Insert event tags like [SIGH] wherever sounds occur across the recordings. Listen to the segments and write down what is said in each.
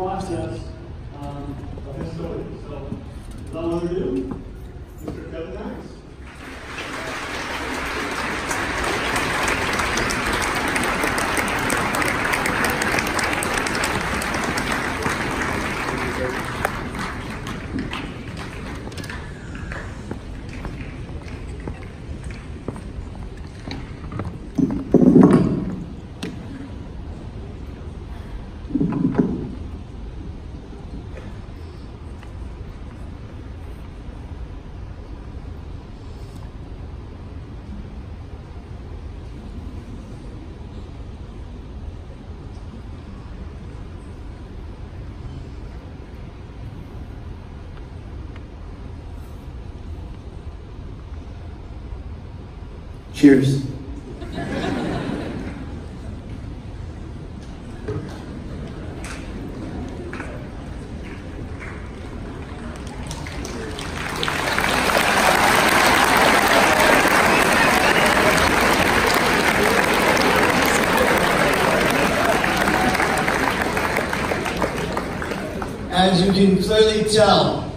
process um, his. So, without further ado, Cheers. As you can clearly tell,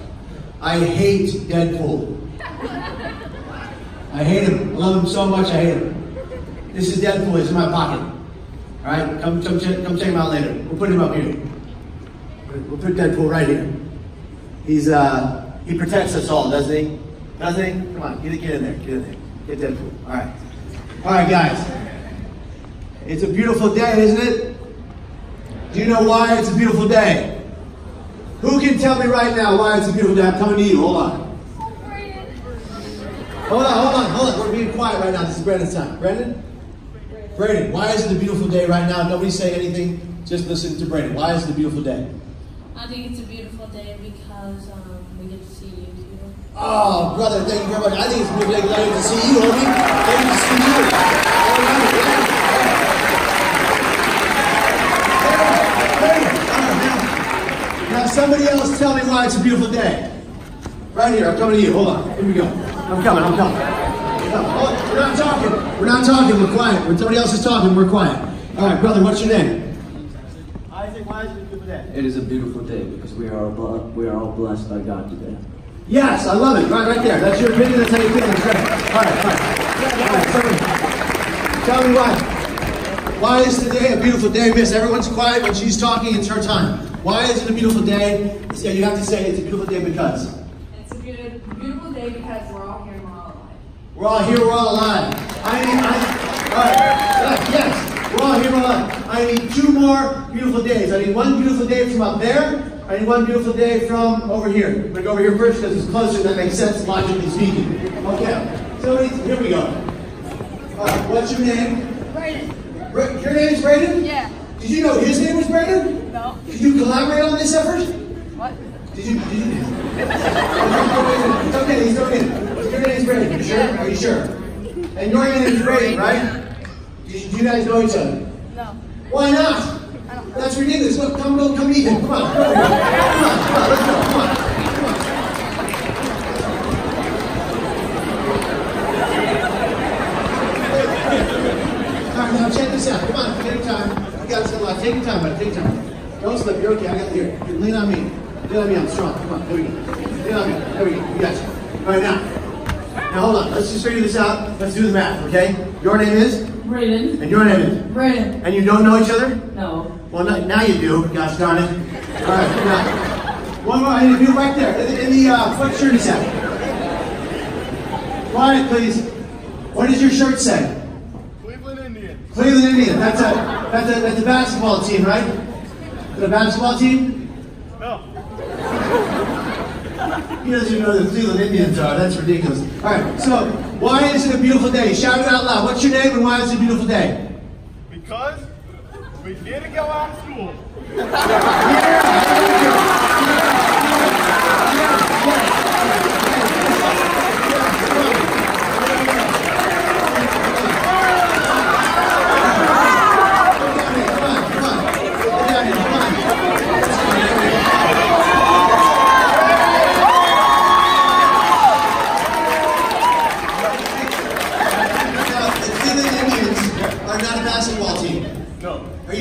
I hate Deadpool. I hate him. So much. I hate him. This is Deadpool. He's in my pocket. All right, come come check, come check him out later. We'll put him up here. We'll put Deadpool right here. He's uh he protects us all, doesn't he? Doesn't he? Come on, get get in there. Get in there. Get Deadpool. All right. All right, guys. It's a beautiful day, isn't it? Do you know why it's a beautiful day? Who can tell me right now why it's a beautiful day? I'm coming to you. Hold on. Hold on, hold on, hold on. We're being quiet right now. This is Brandon's time. Brandon? Brandon, why is it a beautiful day right now? Nobody say anything. Just listen to Brandon. Why is it a beautiful day? I think it's a beautiful day because um, we get to see you too. Oh, brother, thank you very much. I think it's a beautiful day because I get to see you, homie. I get to see you. All right, yeah. Brandon, now, now somebody else tell me why it's a beautiful day. Right here, I'm coming to you. Hold on. Here we go. I'm coming, I'm coming. No, We're not talking. We're not talking. We're quiet. When somebody else is talking, we're quiet. All right, brother, what's your name? Isaac, why is it a beautiful day? It is a beautiful day because we are all we are all blessed by God today. Yes, I love it. Right, right there. That's your opinion. That's how you feel. That's great. All right, all right. All right, tell me, tell me why. Why is today a beautiful day, Miss? Everyone's quiet when she's talking. It's her time. Why is it a beautiful day? Yeah, you have to say it's a beautiful day because It's a beautiful, beautiful day because we're all here and we're all alive. We're all here. We're all alive. I need. I, all right. Uh, yes, we're all here. We're all alive. I need two more beautiful days. I need one beautiful day from up there. I need one beautiful day from over here. I'm gonna go over here first because it's closer. That makes sense logically speaking. Okay. So here we go. Right. What's your name? Brayden. Bra- Your name is Braden? Yeah. Did you know his name was Braden? No. Did you collaborate on this effort? What? Did you? Did you? it's [LAUGHS] okay. He's okay. Is Braden. You sure? Are you sure? And your name is Braden, right? Do you, you guys know each other? No. Why not? I don't know. That's ridiculous. Look, come, go, come meet him. Come on, come on, come on, come on. Let's go. Come on, come on. All right, now check this out. Come on, take your time. You got this a lot. Take your time, buddy. Take your time. Don't slip. You're okay. I got. Here, Lean on me. Lean on me. I'm strong. Come on. There we go. Lean on me. There we go. We got you. All right, now. Now hold on. Let's just figure this out. Let's do the math, okay? Your name is? Brayden. And your name is? Brayden. And you don't know each other? No. Well, now, now you do. Gosh darn it. All right. Now, one more. I need to do right there. In the, in the uh, what shirt is that? Quiet, please. What does your shirt say? Cleveland Indians. Cleveland Indians. That's a that's a that's a basketball team, right? The basketball team? No. He doesn't even know who the Cleveland Indians are. That's ridiculous. All right. So, why is it a beautiful day? Shout it out loud. What's your name and why is it a beautiful day? Because we didn't go out of school. [LAUGHS] Come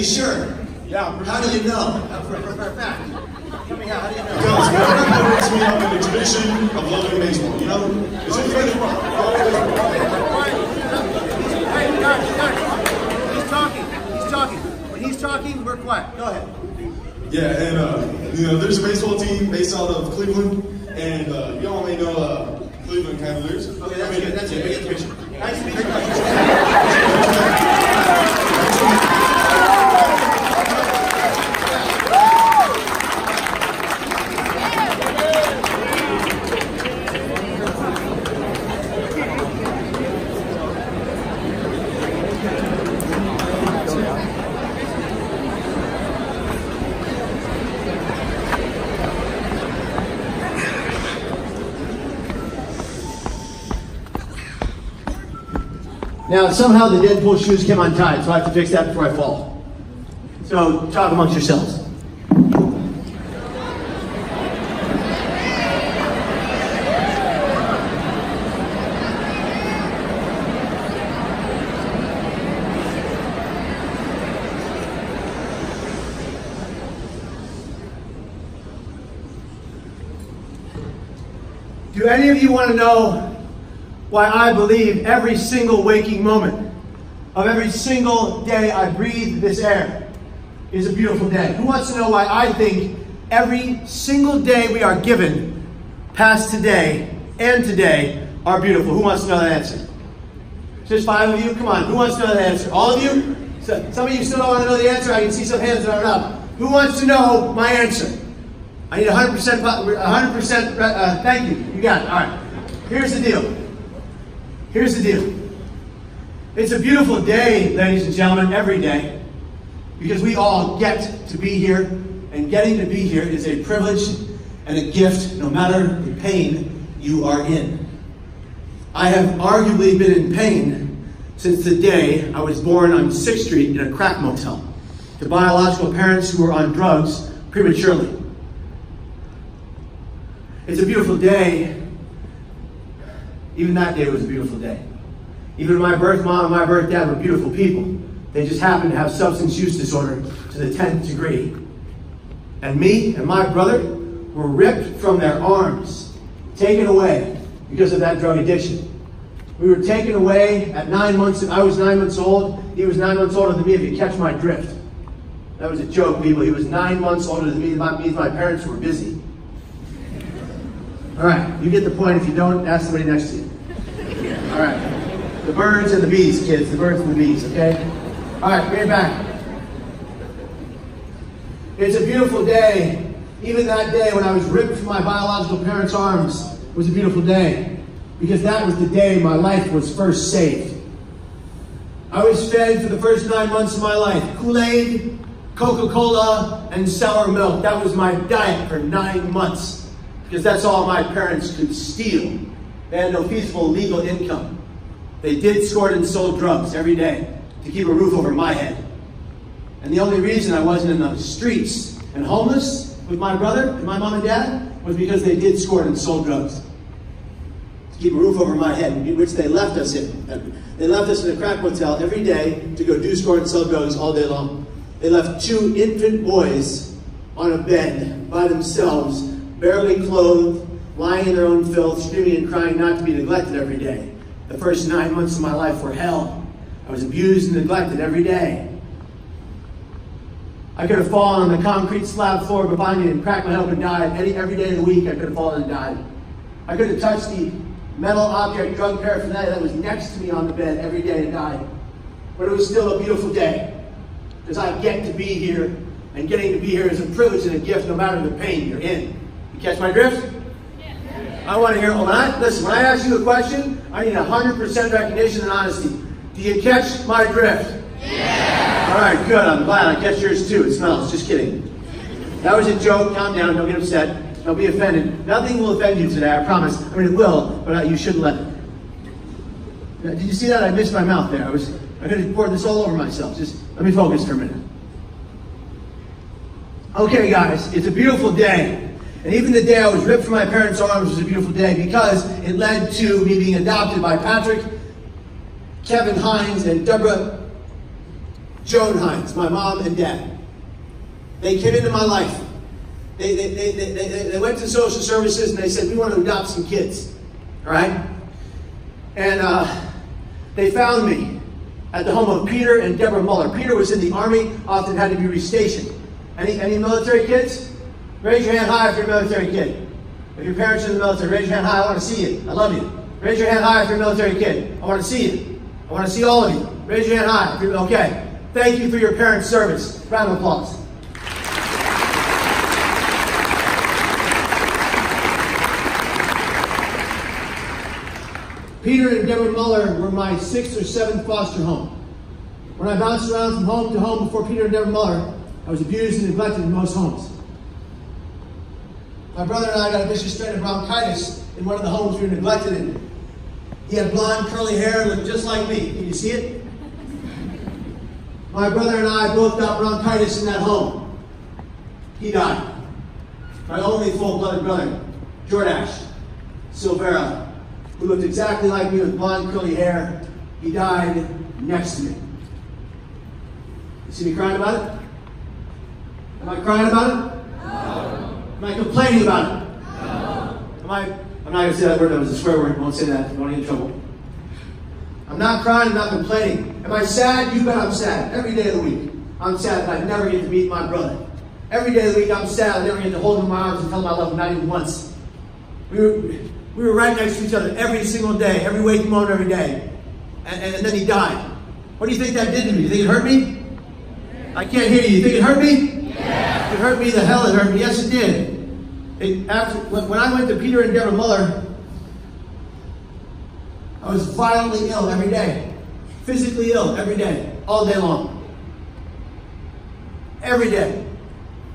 sure? Yeah. How do you know? Uh, for, for, for a fact. Coming out, how do you know? Because my parents me up in the tradition of loving baseball, you know? It's a friend He's talking. He's talking. When he's talking, we're quiet. Go ahead. Yeah, and, uh, you know, there's a baseball team based out of Cleveland, and uh, y'all may know uh, Cleveland Cavaliers. Okay, that's I mean, it. That's it. Yeah, yeah. Nice to meet you. Somehow the Deadpool shoes came untied, so I have to fix that before I fall. So, talk amongst yourselves. Do any of you want to know why I believe every single waking moment of every single day I breathe this air is a beautiful day? Who wants to know why I think every single day we are given, past today and today, are beautiful? Who wants to know that answer? Just five of you? Come on. Who wants to know the answer? All of you? So, some of you still don't want to know the answer. I can see some hands that aren't up. Who wants to know my answer? I need 100%, 100%, uh, thank you. You got it. All right. Here's the deal. Here's the deal. It's a beautiful day, ladies and gentlemen, every day, because we all get to be here, and getting to be here is a privilege and a gift, no matter the pain you are in. I have arguably been in pain since the day I was born on 6th Street in a crack motel to biological parents who were on drugs prematurely. It's a beautiful day. Even that day was a beautiful day. Even my birth mom and my birth dad were beautiful people. They just happened to have substance use disorder to the 10th degree. And me and my brother were ripped from their arms, taken away because of that drug addiction. We were taken away at nine months. I was nine months old. He was nine months older than me, if you catch my drift. That was a joke, people. He was nine months older than me. That my parents were busy. All right, you get the point. If you don't, ask somebody next to you. All right. The birds and the bees, kids. The birds and the bees, okay? All right, bring it back. It's a beautiful day. Even that day when I was ripped from my biological parents' arms was a beautiful day because that was the day my life was first saved. I was fed for the first nine months of my life Kool Aid, Coca Cola, and sour milk. That was my diet for nine months because that's all my parents could steal. They had no feasible legal income. They did scored and sold drugs every day to keep a roof over my head. And the only reason I wasn't in the streets and homeless with my brother and my mom and dad was because they did scored and sold drugs to keep a roof over my head, which they left us in. They left us in a crack motel every day to go do score and sell drugs all day long. They left two infant boys on a bed by themselves, barely clothed, lying in their own filth, screaming and crying not to be neglected every day. The first nine months of my life were hell. I was abused and neglected every day. I could have fallen on the concrete slab floor behind me and cracked my head and died. Any, every day of the week, I could have fallen and died. I could have touched the metal object, drug paraphernalia that was next to me on the bed every day and died. But it was still a beautiful day because I get to be here, and getting to be here is a privilege and a gift no matter the pain you're in. Catch my drift? I want to hear, when I, listen, when I ask you a question, I need 100% recognition and honesty. Do you catch my drift? Yeah. All right, good. I'm glad. I catch yours too. It smells. Just kidding. That was a joke. Calm down. Don't get upset. Don't be offended. Nothing will offend you today, I promise. I mean, it will, but uh, you shouldn't let it. Now, did you see that? I missed my mouth there. I was, I could have poured this all over myself. Just let me focus for a minute. Okay, guys, it's a beautiful day. And even the day I was ripped from my parents' arms was a beautiful day because it led to me being adopted by Patrick, Kevin Hines, and Deborah Joan Hines, my mom and dad. They came into my life. they, they, they, they, they, went to social services and they said, we want to adopt some kids. All right? And uh, they found me at the home of Peter and Deborah Muller. Peter was in the army, often had to be restationed. Any, any military kids? Raise your hand high if you're a military kid. If your parents are in the military, raise your hand high. I want to see you. I love you. Raise your hand high if you're a military kid. I want to see you. I want to see all of you. Raise your hand high. Okay. Thank you for your parents' service. Round of applause. Peter and Deborah Muller were my sixth or seventh foster home. When I bounced around from home to home before Peter and Deborah Muller, I was abused and neglected in most homes. My brother and I got a vicious strain of bronchitis in one of the homes we were neglected in. He had blonde, curly hair, looked just like me. Can you see it? My brother and I both got bronchitis in that home. He died. My only full-blooded brother, Jordash Silvera, who looked exactly like me with blonde, curly hair, he died next to me. You see me crying about it? Am I crying about it? No. Am I complaining about it? Am I? I'm not going to say that word. That was a swear word. I won't say that. I won't get in trouble. I'm not crying. I'm not complaining. Am I sad? You bet I'm sad. Every day of the week, I'm sad that I never get to meet my brother. Every day of the week, I'm sad I never get to hold him in my arms and tell him I love him. Not even once. We were, we were right next to each other every single day, every waking moment, every day. And, and, and then he died. What do you think that did to me? You think it hurt me? I can't hear you. You think it hurt me? Yeah. It hurt me. The hell it hurt me. Yes, it did. It, after, when, when I went to Peter and Deborah Muller, I was violently ill every day. Physically ill every day. All day long. Every day.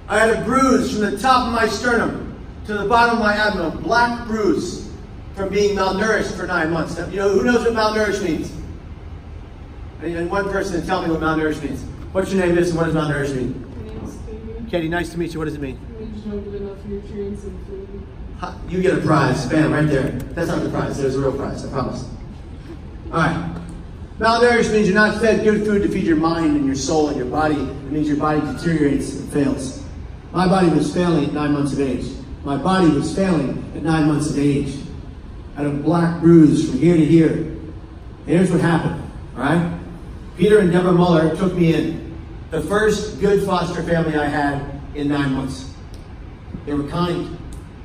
I had a bruise from the top of my sternum to the bottom of my abdomen. Black bruise from being malnourished for nine months. You know, who knows what malnourished means? And one person tell me what malnourished means. What's your name, is and what does malnourished mean? My name is Katie. Katie, nice to meet you. What does it mean? Ha, You get a prize. Bam, right there. That's not the prize. There's a real prize. I promise. All right. Malnourished means you're not fed good food to feed your mind and your soul and your body. It means your body deteriorates and fails. My body was failing at nine months of age. My body was failing at nine months of age. I had a black bruise from here to here. And here's what happened. All right. Peter and Deborah Muller took me in. The first good foster family I had in nine months. They were kind.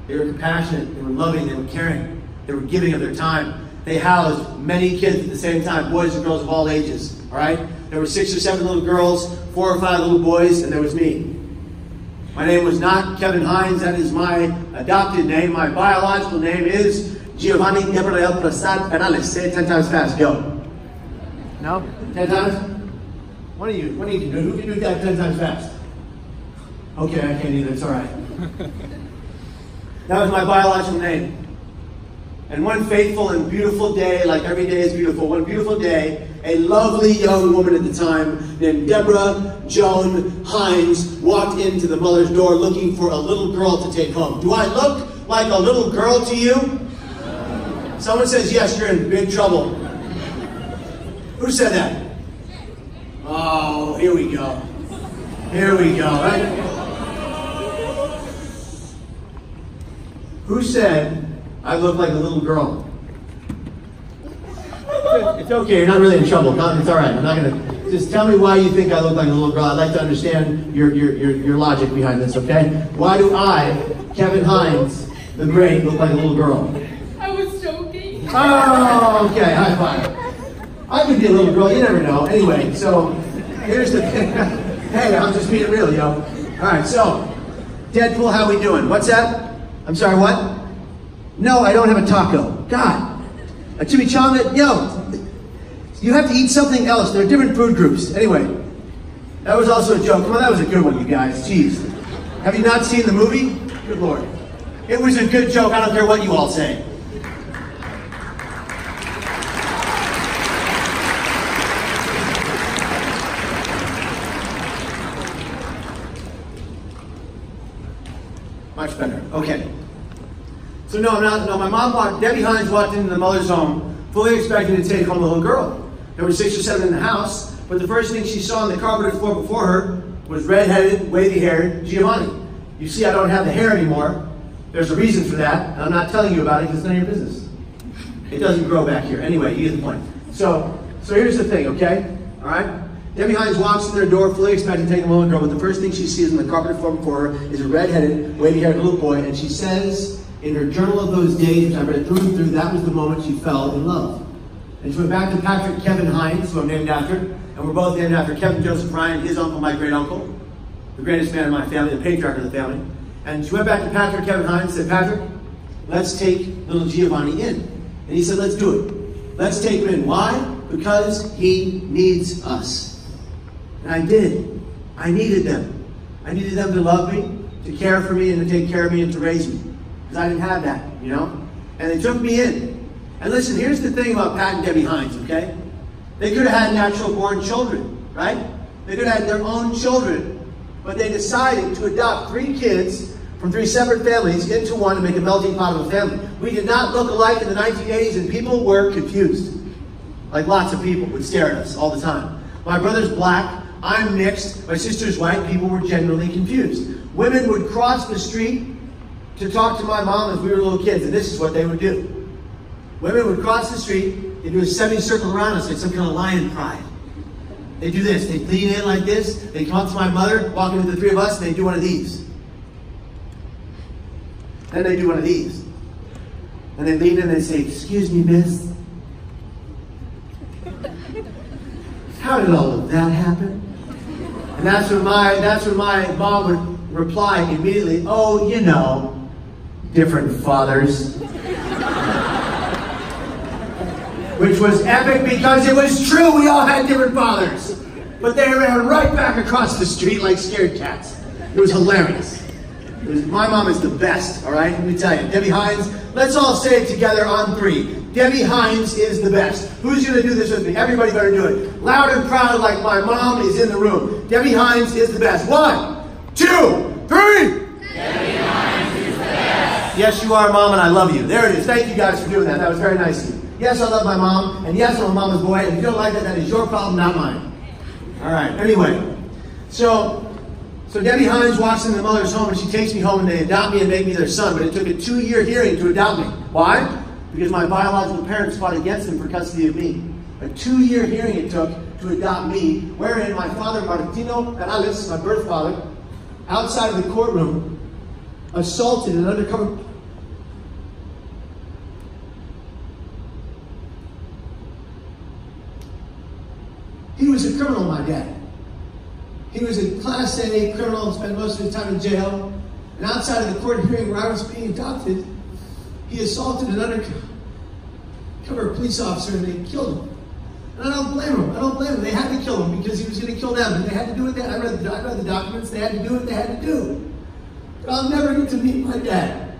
They were compassionate. They were loving. They were caring. They were giving of their time. They housed many kids at the same time, boys and girls of all ages. All right? There were six or seven little girls, four or five little boys, and there was me. My name was not Kevin Hines. That is my adopted name. My biological name is Giovanni Gabriel Prasad Perales. Say it ten times fast. Go. No? Ten times? What are you? What are you? Who can do that ten times fast? Okay, I can't either. It's all right. [LAUGHS] that was my biological name. And one faithful and beautiful day, like every day is beautiful, one beautiful day, a lovely young woman at the time named Deborah Joan Hines walked into the Muller's door looking for a little girl to take home. Do I look like a little girl to you? Someone says yes, you're in big trouble. Who said that? Oh, here we go. Here we go, right? Who said I look like a little girl? [LAUGHS] It's okay, you're not really in trouble. It's all right. I'm not going to. Just tell me why you think I look like a little girl. I'd like to understand your, your, your, your logic behind this, okay? Why do I, Kevin Hines, the great, look like a little girl? I was joking. Oh, okay, high five. I could be a little girl, you never know. Anyway, so here's the thing. [LAUGHS] hey, I'm just being real, yo. All right, so Deadpool, how we doing? What's that? I'm sorry, what? No, I don't have a taco. God, a chimichanga? Yo, you have to eat something else. There are different food groups. Anyway, that was also a joke. On, that was a good one, you guys. Jeez. Have you not seen the movie? Good lord. It was a good joke. I don't care what you all say. Much better. Okay. So no, I'm not. No, my mom walked. Debbie Hines walked into the Muller's home, fully expecting to take home the little girl. There were six or seven in the house, but the first thing she saw on the carpeted floor before her was red-headed, wavy-haired Giovanni. You see, I don't have the hair anymore. There's a reason for that. and I'm not telling you about it because it's none of your business. It doesn't grow back here. Anyway, you get the point. So, so here's the thing, okay? All right? Debbie Hines walks in their door, fully expecting to take a little girl, but the first thing she sees in the carpeted floor before her is a red-headed, wavy-haired little boy, and she says in her journal of those days, which I read through and through, that was the moment she fell in love. And she went back to Patrick Kevin Hines, who I'm named after, and we're both named after Kevin Joseph Ryan, his uncle, my great uncle, the greatest man in my family, the patriarch of the family. And she went back to Patrick Kevin Hines and said, Patrick, let's take little Giovanni in. And he said, let's do it. Let's take him in. Why? Because he needs us. And I did. I needed them. I needed them to love me, to care for me, and to take care of me and to raise me. Because I didn't have that, you know? And they took me in. And listen, here's the thing about Pat and Debbie Hines, okay? They could have had natural born children, right? They could have had their own children. But they decided to adopt three kids from three separate families into one to make a melting pot of a family. We did not look alike in the 1980s, and people were confused. Like lots of people would stare at us all the time. My brother's black, I'm mixed. My sister's white. People were generally confused. Women would cross the street to talk to my mom as we were little kids, and this is what they would do. Women would cross the street, they'd do a semicircle around us like some kind of lion pride. They do this. They lean in like this. They come up to my mother, walking with the three of us, and they do one of these. Then they do one of these. And they lean in and they say, Excuse me, miss. How did all of that happen? And that's when my that's when my mom would reply immediately, oh, you know, different fathers. Which was epic because it was true, we all had different fathers. But they ran right back across the street like scared cats. It was hilarious. It was, my mom is the best, all right? Let me tell you. Debbie Hines, let's all say it together on three. Debbie Hines is the best. Who's going to do this with me? Everybody better do it. Loud and proud like my mom is in the room. Debbie Hines is the best. One, two, three. Debbie Hines is the best. Yes, you are, Mom, and I love you. There it is. Thank you guys for doing that. That was very nice of you. Yes, I love my mom, and yes, I'm a mama's boy, and if you don't like that, that is your problem, not mine. All right, anyway. So, so Debbie Hines walks into the Muller's home, and she takes me home, and they adopt me and make me their son, but it took a two-year hearing to adopt me. Why? because my biological parents fought against them for custody of me. A two-year hearing it took to adopt me, wherein my father, Martino Perales, my birth father, outside of the courtroom, assaulted an undercover He was a criminal, my dad. He was a Class A criminal, and spent most of his time in jail. And outside of the court hearing where I was being adopted, he assaulted an undercover police officer and they killed him. And I don't blame him. I don't blame him. They had to kill him because he was going to kill them. And they had to do it. I read, the, I read the documents. They had to do what they had to do. I'll never get to meet my dad.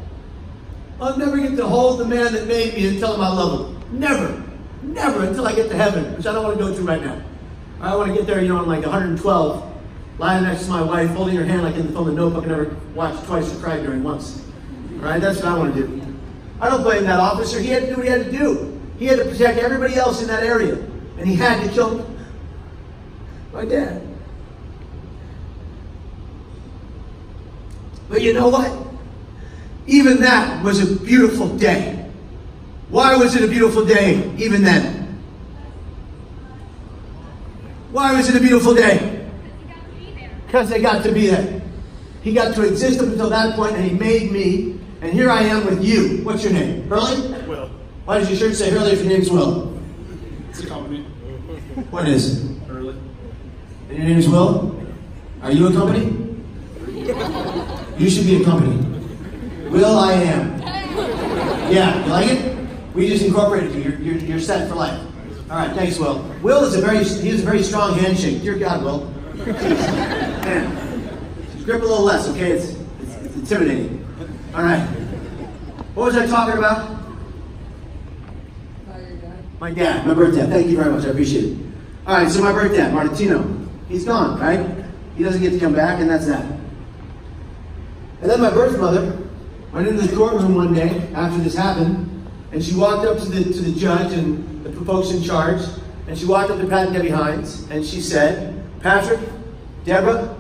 I'll never get to hold the man that made me and tell him I love him. Never. Never until I get to heaven, which I don't want to go to right now. I want to get there, you know, I'm like 112, lying next to my wife, holding her hand like in the film The Notebook, I never watched twice or cried during once. Right, that's what I want to do. I don't blame that officer. He had to do what he had to do. He had to protect everybody else in that area. And he had to kill my dad. But you know what? Even that was a beautiful day. Why was it a beautiful day even then? Why was it a beautiful day? Because they got to be there. He got to exist up until that point, and he made me and here I am with you. What's your name? Hurley? Will. Why does your shirt say Hurley if your name's Will? It's a company. What is? Early. And your name is Will? Are you a company? [LAUGHS] You should be a company. Will I am. Yeah, you like it? We just incorporated you. You're, you're, you're set for life. All right, thanks, Will. Will is a very he has a very strong handshake. Dear God, Will. Man, grip a little less, okay? It's, it's, it's intimidating. All right. What was I talking about? My dad, my birth dad. Thank you very much. I appreciate it. All right, so my birth dad, Martino, he's gone, right? He doesn't get to come back, and that's that. And then my birth mother went into the courtroom one day after this happened, and she walked up to the to the judge and the folks in charge, and she walked up to Pat and Debbie Hines, and she said, Patrick, Deborah,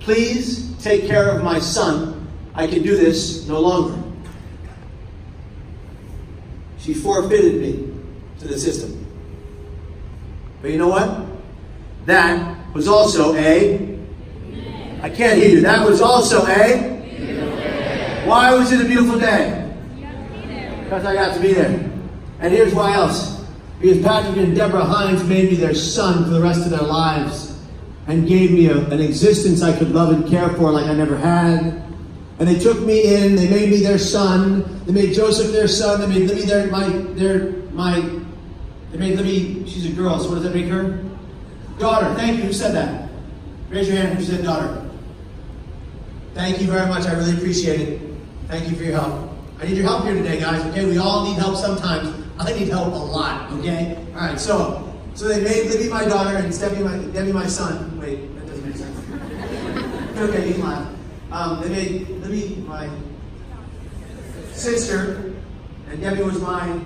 please take care of my son I can do this no longer. She forfeited me to the system. But you know what? That was also a. I can't hear you. That was also a. Why was it a beautiful day? Because I got to be there. And here's why else. Because Patrick and Deborah Hines made me their son for the rest of their lives and gave me a, an existence I could love and care for like I never had. And they took me in, they made me their son, they made Joseph their son, they made Libby their my their my they made Libby, she's a girl, so what does that make her? Daughter. Thank you. Who said that? Raise your hand who said daughter. Thank you very much. I really appreciate it. Thank you for your help. I need your help here today, guys. Okay, we all need help sometimes. I need help a lot. Okay. All right. So, so they made Libby my daughter and Debbie my Debbie my son. Wait, that doesn't make sense. [LAUGHS] okay, you can laugh. Um, they made Libby my sister, and Debbie was my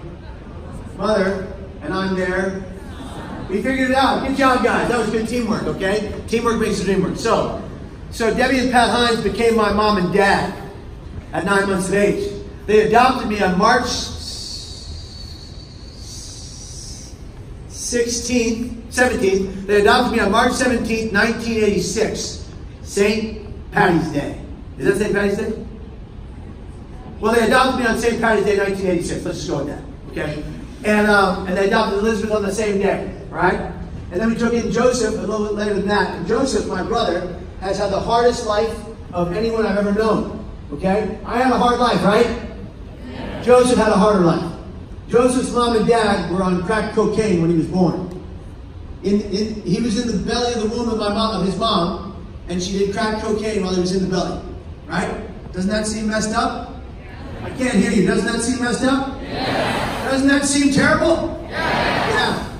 mother, and I'm there. We figured it out. Good job, guys. That was good teamwork. Okay, teamwork makes the dream work. So, so Debbie and Pat Hines became my mom and dad at nine months of age. They adopted me on March 16th, 17th. They adopted me on March 17th, 1986. St. Patty's Day. Is that St. Patty's Day? Well, they adopted me on St. Patty's Day, 1986. Let's just go with that. Okay? And, um, and they adopted Elizabeth on the same day. Right? And then we took in Joseph a little bit later than that. And Joseph, my brother, has had the hardest life of anyone I've ever known. Okay? I had a hard life, right? Joseph had a harder life. Joseph's mom and dad were on crack cocaine when he was born. In, in, he was in the belly of the womb of my mom, of his mom, and she did crack cocaine while he was in the belly. Right? Doesn't that seem messed up? I can't hear you. Doesn't that seem messed up? Yeah. Doesn't that seem terrible? Yeah. Yeah.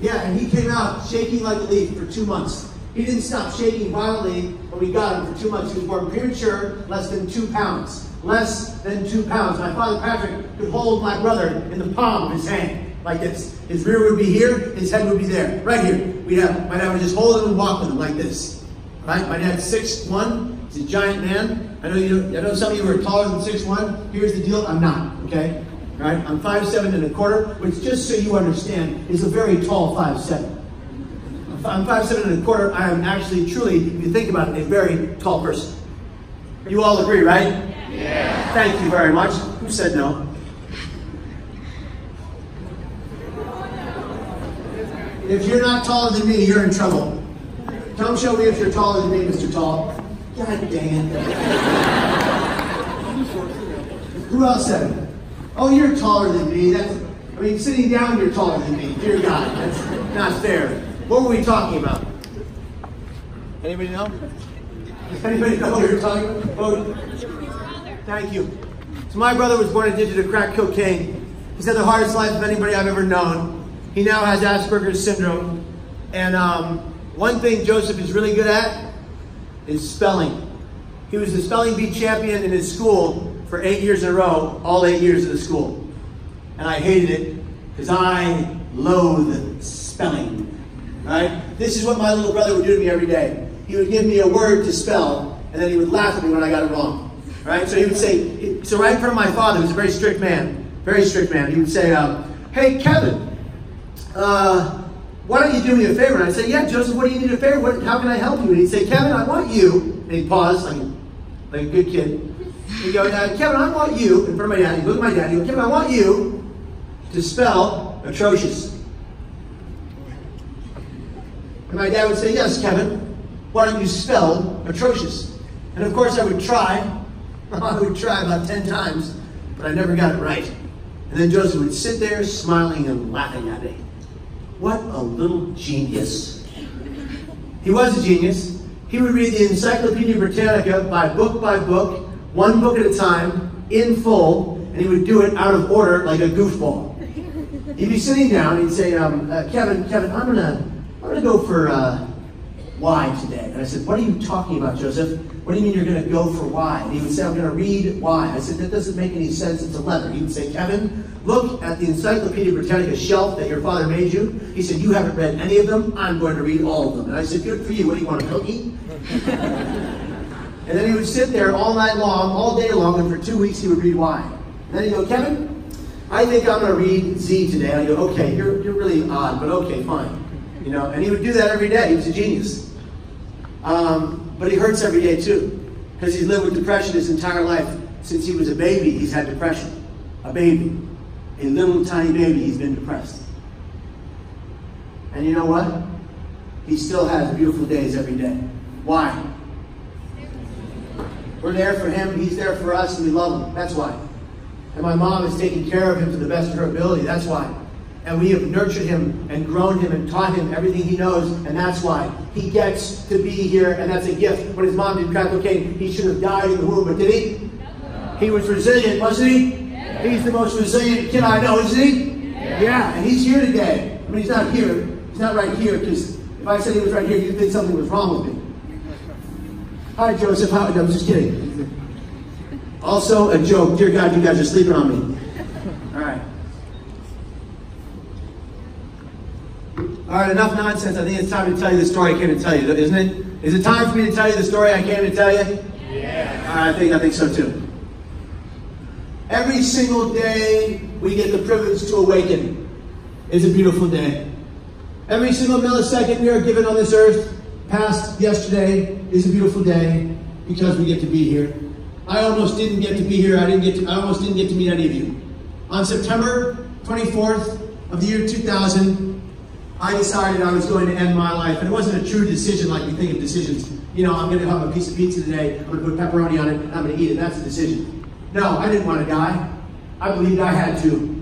Yeah, and he came out shaking like a leaf for two months. He didn't stop shaking violently when we got him for two months. He was born premature, less than two pounds. Less than two pounds. My father Patrick could hold my brother in the palm of his hand like this. His rear would be here, his head would be there, right here. We'd have my dad would just hold him and walk with him like this. Right? My dad's six one. He's a giant man. I know you. I know some of you are taller than six one. Here's the deal. I'm not. Okay. Right? I'm five seven and a quarter, which just so you understand is a very tall five seven. I'm five seven and a quarter. I am actually, truly, if you think about it, a very tall person. You all agree, right? Yeah. Thank you very much. Who said no? If you're not taller than me, you're in trouble. Come show me if you're taller than me, Mr. Tall. God dang it. Who else said it? Oh, you're taller than me. That's, I mean, sitting down, you're taller than me. Dear God, that's not fair. What were we talking about? Anybody know? Anybody know what we were talking about? Oh, thank you. So my brother was born addicted to crack cocaine. He's had the hardest life of anybody I've ever known. He now has Asperger's syndrome. And um, one thing Joseph is really good at is spelling. He was the spelling bee champion in his school for eight years in a row, all eight years of the school. And I hated it because I loathe spelling. Right? This is what my little brother would do to me every day. He would give me a word to spell, and then he would laugh at me when I got it wrong. Right? So he would say, so right in front of my father, who's a very strict man, very strict man, he would say, um, hey, Kevin, uh, why don't you do me a favor? And I'd say, yeah, Joseph, what do you need a favor? What, how can I help you? And he'd say, Kevin, I want you, and he'd pause like, like a good kid. He'd go, uh, Kevin, I want you, in front of my dad, he'd look at my dad, he'd go, Kevin, I want you to spell atrocious. And my dad would say, yes, Kevin, why don't you spell atrocious? And of course I would try. [LAUGHS] I would try about 10 times, but I never got it right. And then Joseph would sit there smiling and laughing at me. What a little genius. He was a genius. He would read the Encyclopedia Britannica by book by book, one book at a time, in full, and he would do it out of order like a goofball. He'd be sitting down, he'd say, um, uh, Kevin, Kevin, I'm gonna, I'm gonna go for uh, Y today. And I said, what are you talking about, Joseph? What do you mean you're gonna go for Y? And he would say, I'm gonna read Y. I said, that doesn't make any sense, it's a letter. He would say, Kevin, look at the Encyclopedia Britannica shelf that your father made you. He said, you haven't read any of them, I'm going to read all of them. And I said, good for you, what do you want, a cookie? And then he would sit there all night long, all day long, and for two weeks he would read Y. And then he'd go, Kevin, I think I'm going to read Z today. And I go, okay, you're, you're really odd, but okay, fine. You know, and he would do that every day. He was a genius. Um, but he hurts every day too, because he's lived with depression his entire life. Since he was a baby, he's had depression. A baby. A little tiny baby, he's been depressed. And you know what? He still has beautiful days every day. Why? We're there for him, he's there for us, and we love him. That's why. And my mom is taking care of him to the best of her ability. That's why. And we have nurtured him and grown him and taught him everything he knows, and that's why. He gets to be here, and that's a gift. When his mom did crack cocaine, he should have died in the womb, but did he? He was resilient, wasn't he? He's the most resilient kid I know, isn't he? Yeah, and he's here today. I mean, he's not here. He's not right here, because if I said he was right here, you'd think something was wrong with me. Hi, Joseph. How? I'm just kidding. Also, a joke. Dear God, you guys are sleeping on me. All right. All right, enough nonsense. I think it's time to tell you the story I came to tell you, isn't it? Is it time for me to tell you the story I came to tell you? Yeah. All right, I think I think so too. Every single day we get the privilege to awaken is a beautiful day. Every single millisecond we are given on this earth, past yesterday, is a beautiful day because we get to be here. I almost didn't get to be here. I didn't get to, I almost didn't get to meet any of you. On September 24th of the year 2000, I decided I was going to end my life. And it wasn't a true decision like we think of decisions. You know, I'm going to have a piece of pizza today, I'm going to put pepperoni on it, and I'm going to eat it. That's a decision. No, I didn't want to die. I believed I had to.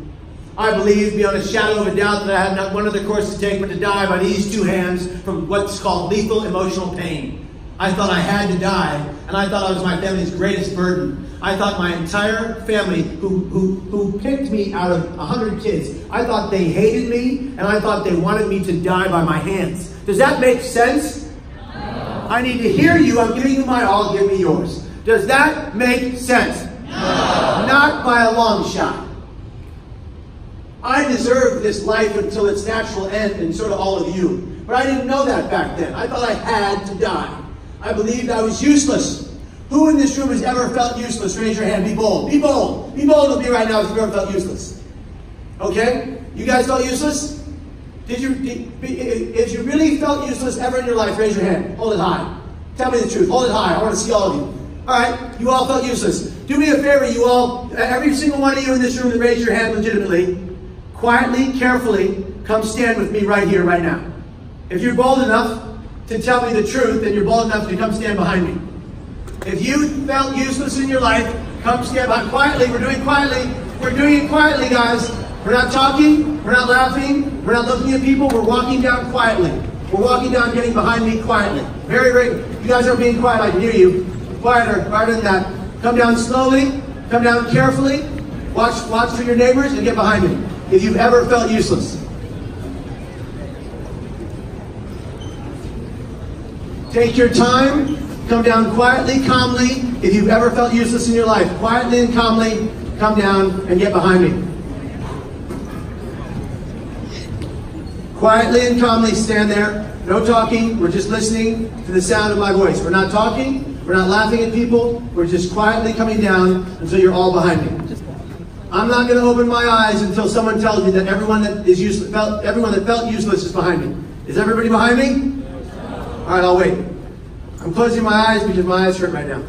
I believed beyond a shadow of a doubt that I had not one other course to take but to die by these two hands from what's called lethal emotional pain. I thought I had to die, and I thought I was my family's greatest burden. I thought my entire family, who, who, who picked me out of 100 kids, I thought they hated me, and I thought they wanted me to die by my hands. Does that make sense? I need to hear you. I'm giving you my all. Give me yours. Does that make sense? No. Not by a long shot. I deserved this life until its natural end, and so do all of you. But I didn't know that back then. I thought I had to die. I believed I was useless. Who in this room has ever felt useless? Raise your hand. Be bold. Be bold. Be bold with me right now if you've ever felt useless. Okay? You guys felt useless? Did you, did, if you really felt useless ever in your life, raise your hand. Hold it high. Tell me the truth. Hold it high. I want to see all of you. All right, you all felt useless. Do me a favor, you all, every single one of you in this room that raised your hand legitimately, quietly, carefully, come stand with me right here, right now. If you're bold enough to tell me the truth, then you're bold enough to come stand behind me. If you felt useless in your life, come stand behind. Quietly, we're doing quietly. We're doing it quietly, guys. We're not talking, we're not laughing, we're not looking at people, we're walking down quietly. We're walking down, getting behind me quietly. Very, very, you guys are being quiet, I can hear you. Quieter, quieter than that. Come down slowly, come down carefully, watch, watch for your neighbors, and get behind me. If you've ever felt useless. Take your time, come down quietly, calmly. If you've ever felt useless in your life, quietly and calmly, come down and get behind me. Quietly and calmly stand there. No talking. We're just listening to the sound of my voice. We're not talking. We're not laughing at people. We're just quietly coming down until you're all behind me. I'm not going to open my eyes until someone tells me that everyone that is useless, felt, everyone that felt useless is behind me. Is everybody behind me? All right, I'll wait. I'm closing my eyes because my eyes hurt right now.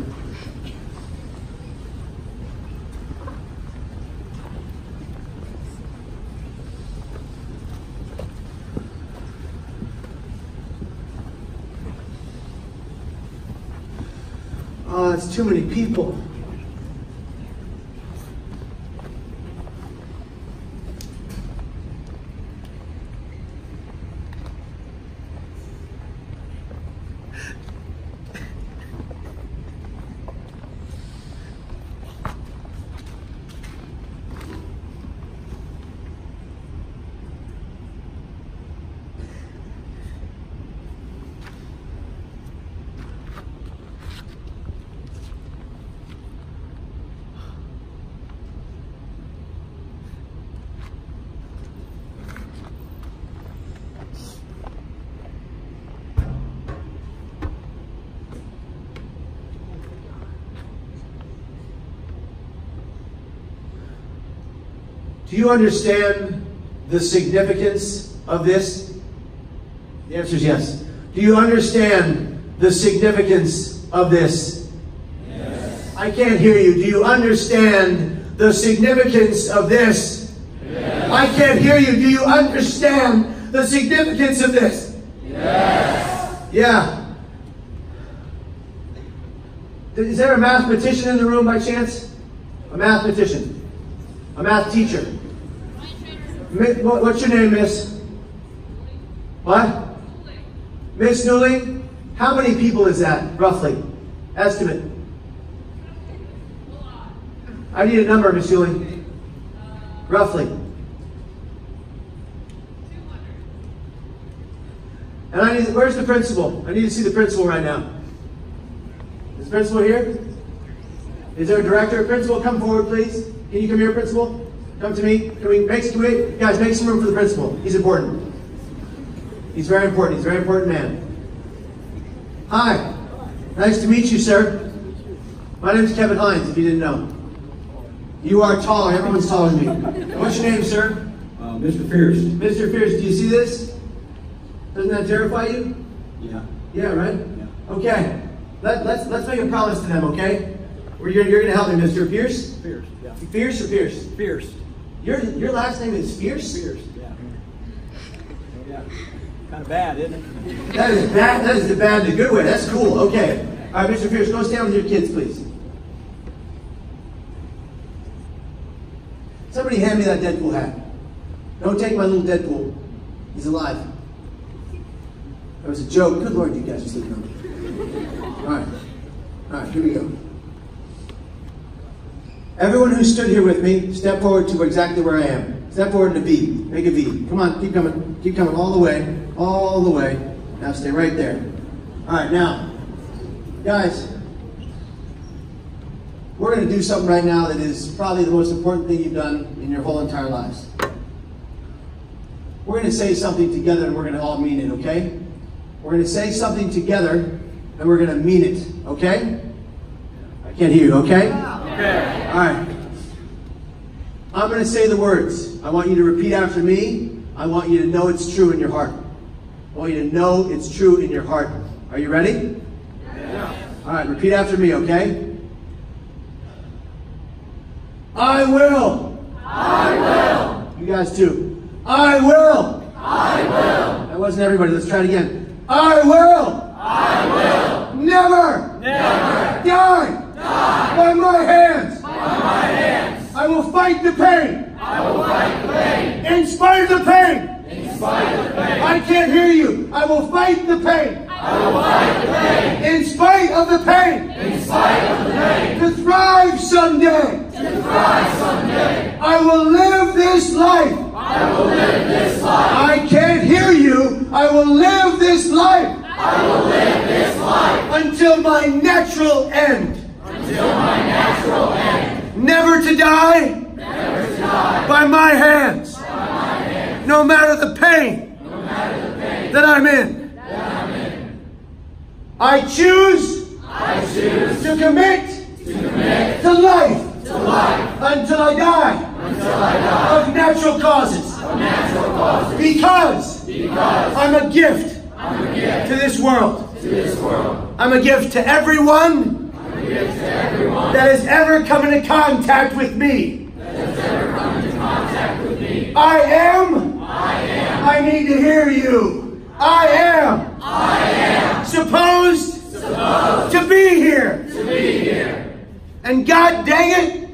Oh, it's too many people. Do you understand the significance of this? The answer is yes. Do you understand the significance of this? Yes. I can't hear you. Do you understand the significance of this? Yes. I can't hear you. Do you understand the significance of this? Yes. Yeah. Is there a mathematician in the room by chance? A mathematician? A math teacher? What's your name, miss? What? Miss Newling? How many people is that, roughly? Estimate. I need a number, Miss Newling. Roughly. And I need, where's the principal? I need to see the principal right now. Is the principal here? Is there a director? Principal, come forward, please. Can you come here, principal? Come to me. Can we make, can we, guys, make some room for the principal. He's important. He's very important. He's a very important man. Hi. Nice to meet you, sir. My name is Kevin Hines, if you didn't know. You are taller. Everyone's taller than me. What's your name, sir? Uh, Mr. Pierce. Mr. Pierce, do you see this? Doesn't that terrify you? Yeah. Yeah, right? Yeah. Okay. Let, let's, let's make a promise to them, okay? You're, you're going to help me, Mr. Pierce? Pierce. Yeah. Fierce or Pierce? Pierce. Your, your last name is Fierce? Pierce. Yeah. Yeah. Kind of bad, isn't it? That is bad. That is the bad, the good way. That's cool. Okay. All right, Mr. Pierce, go stand with your kids, please. Somebody hand me that Deadpool hat. Don't take my little Deadpool. He's alive. That was a joke. Good Lord, you guys are sleeping on me. All right. All right, here we go. Everyone who stood here with me, step forward to exactly where I am. Step forward in a V. Make a V. Come on, keep coming. Keep coming all the way. All the way. Now stay right there. All right, now, guys, we're going to do something right now that is probably the most important thing you've done in your whole entire lives. We're going to say something together and we're going to all mean it, okay? We're going to say something together and we're going to mean it, okay? I can't hear you, okay? All right. I'm going to say the words. I want you to repeat after me. I want you to know it's true in your heart. I want you to know it's true in your heart. Are you ready? Yeah. All right, repeat after me, okay? I will. I will. You guys too. I will. I will. That wasn't everybody. Let's try it again. I will. I will. Never. Never. Die. By my hands. By my hands. I will fight the pain. I will fight the pain. In spite of the pain. In spite of the pain. I can't hear you. I will fight the pain. I will fight the pain. In spite of the pain. In spite of the pain. To thrive someday. To thrive someday. I will live this life. I will live this life. I can't hear you. I will live this life. I will live this life. Until my natural end. My natural end. Never to die. Never to die. By my hands. By my hands. No matter the pain. No matter the pain. That I'm in. That I'm in. I choose. I choose. To commit. To commit. To life. To life. Until I die. Until I die. Of natural causes. Of natural causes. Because. Because. I'm a gift. I'm a gift. To this world. To this world. I'm a gift to everyone. That has ever come into contact with me. I am. I am. I need to hear you. I am. I am. Supposed. Supposed. To be here. To be here. And God dang it.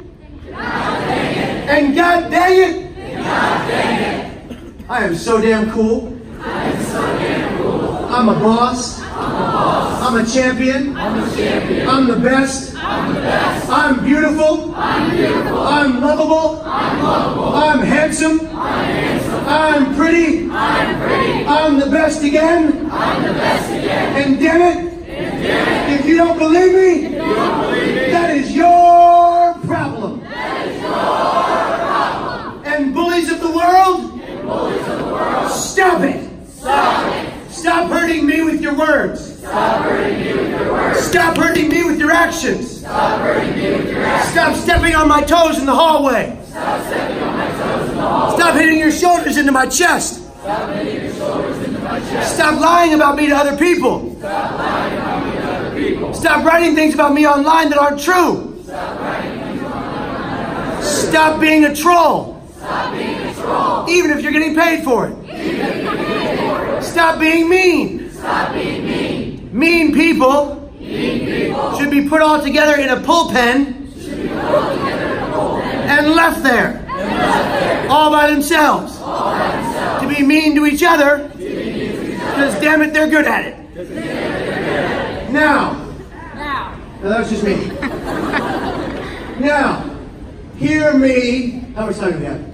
God dang it. And God dang it. God dang it. I am so damn cool. I am so damn cool. I'm a boss. I'm a boss. I'm a champion. I'm a champion. I'm the best. I'm the best. I'm beautiful. I'm beautiful. I'm lovable. I'm lovable. I'm handsome. I'm handsome. I'm pretty. I'm pretty. I'm the best again. I'm the best again. And damn it, And damn it. if you don't believe me, If you don't believe me, that is your problem. that is your problem. And bullies of the world, And bullies of the world, stop it. stop it. Stop hurting me with your words. Stop hurting me with your words. Stop hurting me with your actions. Stop hurting me with your actions. Stop stepping on my toes in the hallway. Stop stepping on my toes in Stop hitting your shoulders into my chest. Stop lying about me to other people. Stop writing things about me online that aren't true. Stop being a troll. Even if you're getting paid for it. Stop being mean. Mean. People should be put all together in a pulpen and left there all by themselves to be mean to each other because damn it they're good at it. Now Now. now, that was just me. Now hear me. How much time do we have?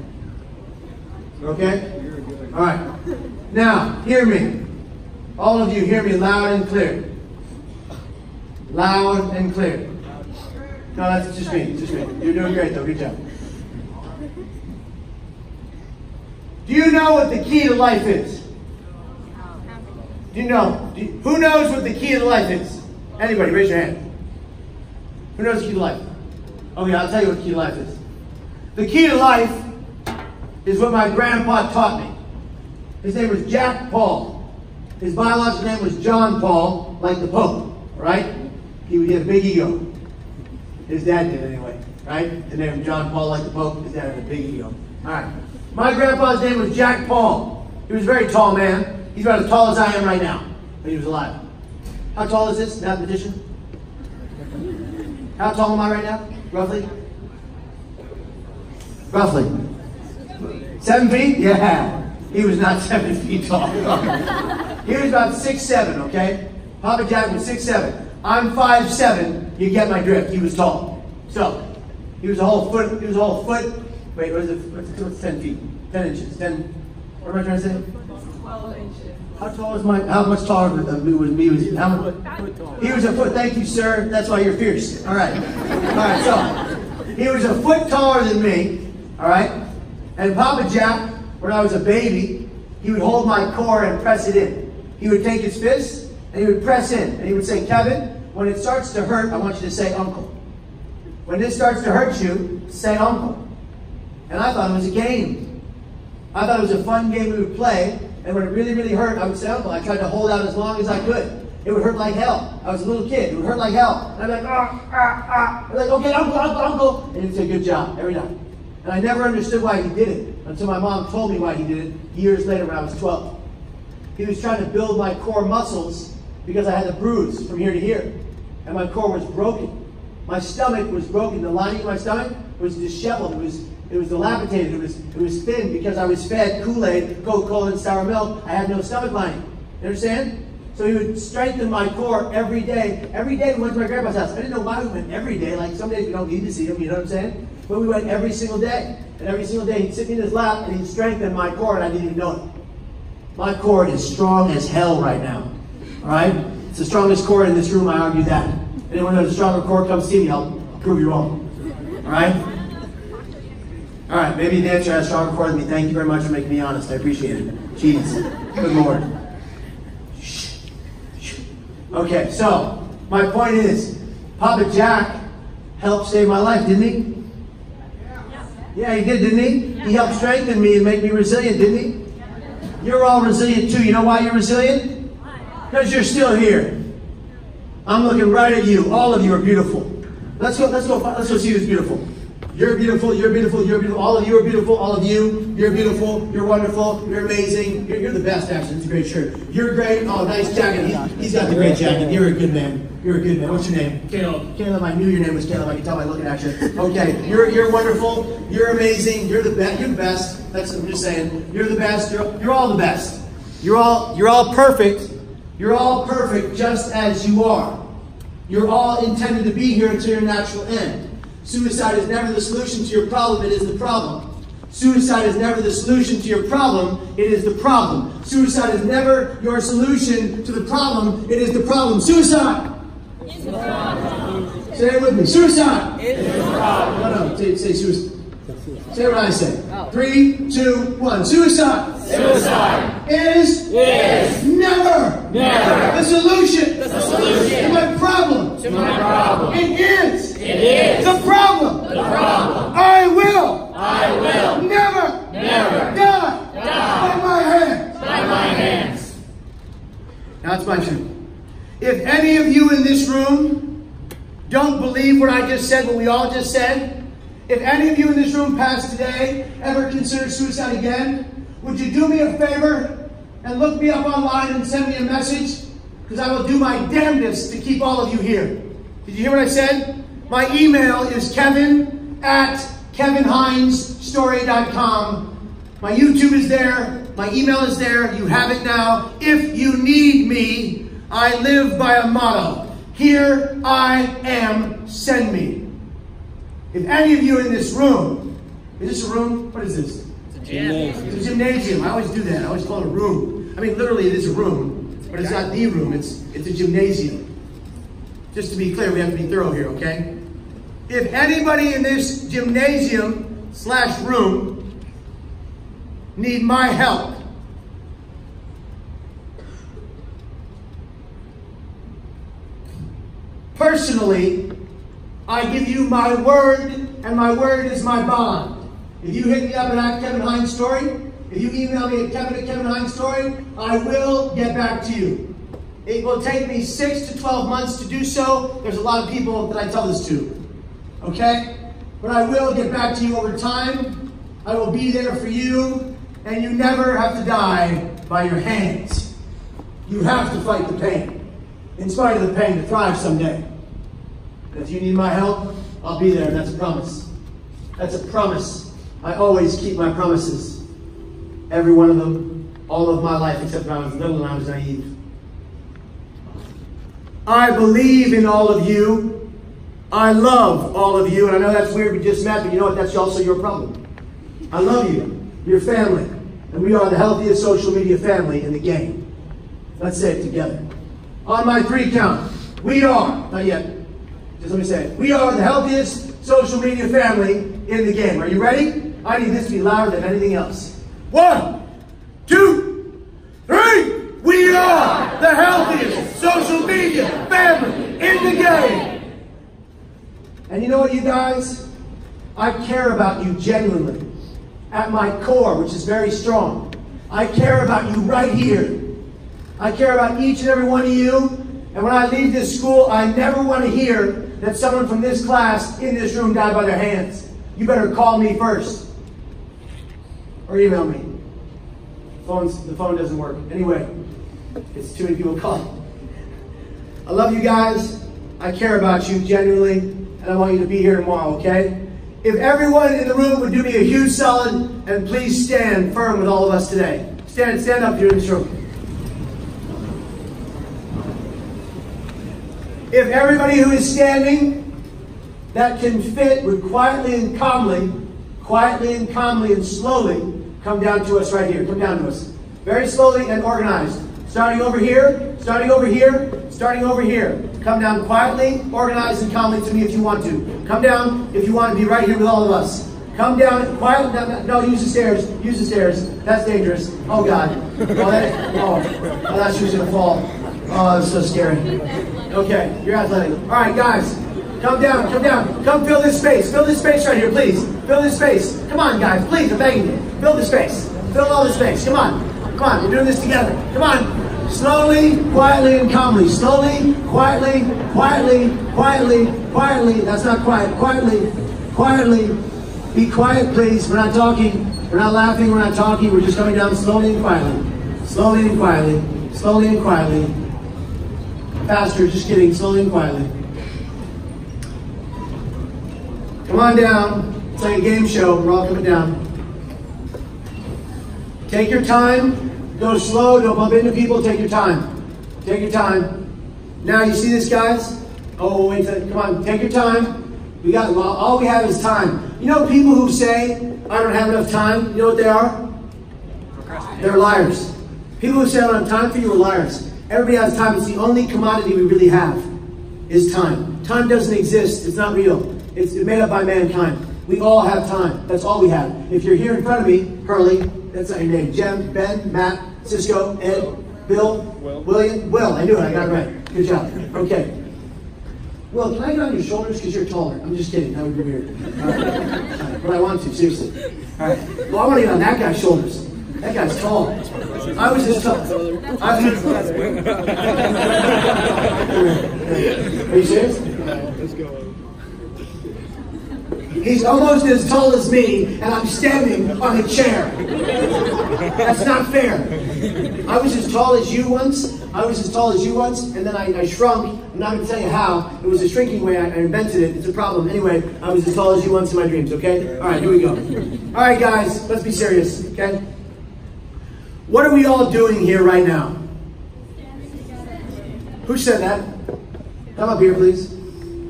Okay? All right now hear me all of you hear me loud and clear loud and clear no that's just me just me you're doing great though good job Do you know what the key to life is? Do you know? Do you- who knows what the key to life is? Anybody, raise your hand. Who knows the key to life? Okay, I'll tell you what the key to life is. The key to life is what my grandpa taught me. His name was Jack Paul. His biological name was John Paul, like the Pope, right? He would get a big ego. His dad did anyway, right? The name John Paul, like the Pope, his dad had a big ego. All right. My grandpa's name was Jack Paul. He was a very tall man. He's about as tall as I am right now, when he was alive. How tall is this mathematician? How tall am I right now, roughly? Roughly. Seven feet? Yeah. He was not seven feet tall. he was about six seven, okay? Papa Jack was six seven. I'm five seven. You get my drift. He was tall. So he was a whole foot. He was a whole foot. Wait, what is it? What's, what's ten feet? Ten inches. Ten. What am I trying to say? 12 inches. How tall was my? How much taller was me? Was me? Was how much? He was a foot. Thank you, sir. That's why you're fierce. All right. All right. So he was a foot taller than me. All right. And Papa Jack, when I was a baby, he would hold my core and press it in. He would take his fist and he would press in, and he would say, "Kevin, when it starts to hurt, I want you to say Uncle. When this starts to hurt you, say Uncle." And I thought it was a game. I thought it was a fun game we would play, and when it really, really hurt, I would say uncle. I tried to hold out as long as I could. It would hurt like hell. I was a little kid. It would hurt like hell. And I'd be like, ah, ah, ah. I'd be like, okay, uncle, uncle, uncle. And he'd say, good job, every time. And I never understood why he did it until my mom told me why he did it years later when I was 12. He was trying to build my core muscles because I had a bruise from here to here. And my core was broken. My stomach was broken. The lining of my stomach was disheveled. It was it was dilapidated. It was it was thin because I was fed Kool-Aid, Coca-Cola, and sour milk. I had no stomach lining. You understand? So he would strengthen my core every day. Every day we went to my grandpa's house. I didn't know why we went every day. Like some days we don't need to see him, you know what I'm saying? But we went every single day. And every single day he'd sit me in his lap and he'd strengthen my core and I didn't even know it. My core is strong as hell right now. All right? It's the strongest core in this room, I argue that. Anyone who has a stronger core, come see me. I'll prove you wrong. All right? All right, maybe the answer has stronger core than me. Thank you very much for making me honest. I appreciate it. Jeez. Good Lord. Okay, so my point is, Papa Jack helped save my life, didn't he? Yeah, he did, didn't he? He helped strengthen me and make me resilient, didn't he? You're all resilient too. You know why you're resilient? Because you're still here. I'm looking right at you. All of you are beautiful. Let's go, let's go, let's go see who's beautiful. You're beautiful, you're beautiful, you're beautiful. All of you are beautiful, all of you. You're beautiful, you're wonderful, you're amazing. You're, you're the best, actually. It's a great shirt. You're great. Oh, nice jacket. He, he's got the great jacket. You're a good man. You're a good man. What's your name? Caleb. Caleb, I knew your name was Caleb. I can tell by looking at you. Okay, you're you're wonderful. You're amazing. You're the best. You're the best. That's what I'm just saying. You're the best. You're, you're all the best. You're all you're all perfect. You're all perfect just as you are. You're all intended to be here until your natural end. Suicide is never the solution to your problem, it is the problem. Suicide is never the solution to your problem, it is the problem. Suicide is never your solution to the problem, it is the problem. Suicide! Say it with me. Suicide! No, no, say, say suicide. Say what I say. Three, two, one. Suicide! Suicide Is is never never the solution the solution to my problem. to my problem. It is it is. The problem. The problem. I will. I will. Never. Never. Die. Die. By my hands. By my hands. Now it's my turn. If any of you in this room don't believe what I just said, what we all just said, if any of you in this room passed today ever considered suicide again, would you do me a favor and look me up online and send me a message? Because I will do my damnedest to keep all of you here. Did you hear what I said? My email is kevin at kevinhinesstory.com. My YouTube is there. My email is there. You have it now. If you need me, I live by a motto. Here I am, send me. If any of you in this room, is this a room? What is this? It's a gymnasium. I always do that. I always call it a room. I mean, literally, it is a room, but it's not the room. It's it's a gymnasium. Just to be clear, we have to be thorough here, okay? If anybody in this gymnasium slash room need my help, personally, I give you my word, and my word is my bond. If you hit me up at Kevin Hines Story, if you email me at Kevin at Kevin Hines Story, I will get back to you. It will take me six to 12 months to do so. There's a lot of people that I tell this to. Okay? But I will get back to you over time. I will be there for you, and you never have to die by your hands. You have to fight the pain, in spite of the pain, to thrive someday. And if you need my help, I'll be there. That's a promise. That's a promise. I always keep my promises. Every one of them, all of my life, except when I was little and I was naive. I believe in all of you. I love all of you. And I know that's weird, we just met, but you know what? That's also your problem. I love you, your family. And we are the healthiest social media family in the game. Let's say it together. On my three count, we are, not yet, just let me say it. We are the healthiest social media family in the game. Are you ready? I need this to be louder than anything else. One, two, three. We are the healthiest social media family in the game. And you know what, you guys? I care about you genuinely. At my core, which is very strong. I care about you right here. I care about each and every one of you. And when I leave this school, I never want to hear that someone from this class in this room died by their hands. You better call me first. Or email me. Phones, the phone doesn't work. Anyway, it's too many people calling. I love you guys. I care about you genuinely. And I want you to be here tomorrow, okay? If everyone in the room would do me a huge solid and please stand firm with all of us today. Stand, stand up here in this room. If everybody who is standing that can fit would quietly and calmly, quietly and calmly and slowly come down to us right here. Come down to us. Very slowly and organized. Starting over here, starting over here, starting over here. Come down quietly, organized, and calmly to me if you want to. Come down if you want to be right here with all of us. Come down quietly. No, no, use the stairs. Use the stairs. That's dangerous. Oh, God. Oh, that, oh, oh that's just going to fall. Oh, that's so scary. Okay, you're athletic. All right, guys. Come down, come down. Come fill this space. Fill this space right here, please. Fill this space. Come on, guys. Please, I'm begging you. Fill the space. Fill all the space. Come on. Come on. We're doing this together. Come on. Slowly, quietly, and calmly. Slowly, quietly, quietly, quietly, quietly. That's not quiet. Quietly, quietly. Be quiet, please. We're not talking. We're not laughing. We're not talking. We're just coming down slowly and quietly. Slowly and quietly. Slowly and quietly. Faster, just kidding. Slowly and quietly. Come on down. It's like a game show. We're all coming down. Take your time. Go slow. Don't bump into people. Take your time. Take your time. Now, you see this, guys? Oh, wait. a- Come on. Take your time. We got well, all we have is time. You know people who say, I don't have enough time? You know what they are? They're liars. People who say I don't have time for you are liars. Everybody has time. It's the only commodity we really have is time. Time doesn't exist. It's not real. It's made up by mankind. We all have time. That's all we have. If you're here in front of me, Hurley, that's not your name. Jem, Ben, Matt, Cisco, Ed, Bill, William, Will. I knew it. I got it right. Good job. Okay. Will, can I get on your shoulders because you're taller? I'm just kidding. That would be weird. All right. All right. But I want to, seriously. All right. Well, I want to get on that guy's shoulders. That guy's tall. I was just tall. I was just [LAUGHS] Are you serious? Let's go. He's almost as tall as me, and I'm standing on a chair. That's not fair. I was as tall as you once. I was as tall as you once, and then I, I shrunk. I'm not going to tell you how. It was a shrinking way. I, I invented it. It's a problem. Anyway, I was as tall as you once in my dreams, okay? All right, here we go. All right, guys, let's be serious, okay? What are we all doing here right now? Who said that? Come up here, please.